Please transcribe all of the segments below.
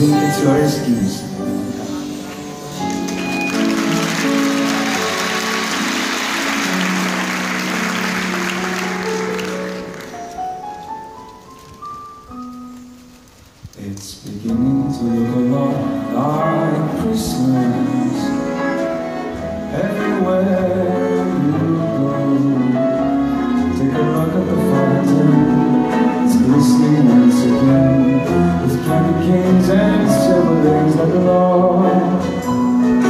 Your excuse. It's beginning to look a lot like Christmas everywhere you go. Take a look at the fountain, canes and rings that glow.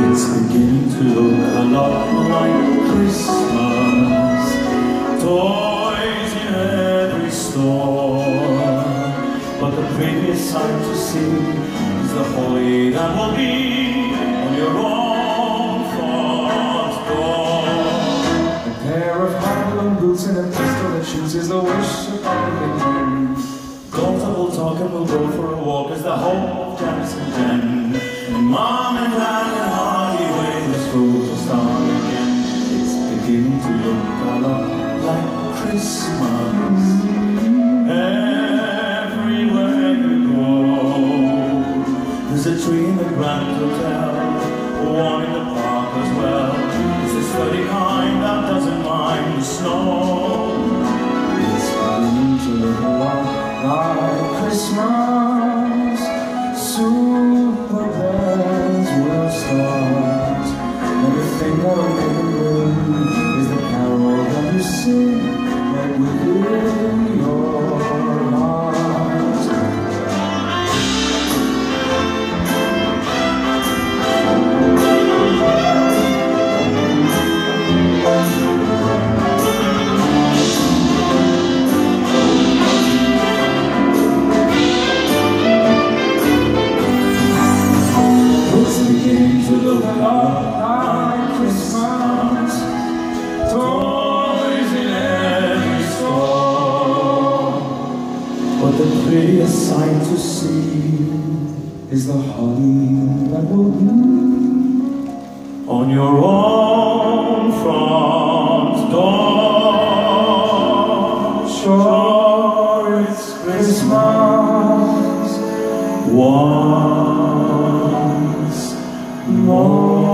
It's beginning to look a lot like Christmas. Toys in every store. But the prettiest sight to see is the holly that will be on your own front door. A pair of high boots and a pistol that is the wish of everything. A the hope of and Jen. And Mom and Dad and Hardy wait the school to start again. It's beginning to look a lot like Christmas. Everywhere you go, there's a tree in the Grand Hotel, one in the park as well. It's the sturdy kind that doesn't mind the snow. It's beginning to look a lot like Christmas. Super bells will start. And the thing that'll make it is the carol that you sing prettiest sight to see Is the holly that will bloom on your own front door. Sure, it's Christmas Once more.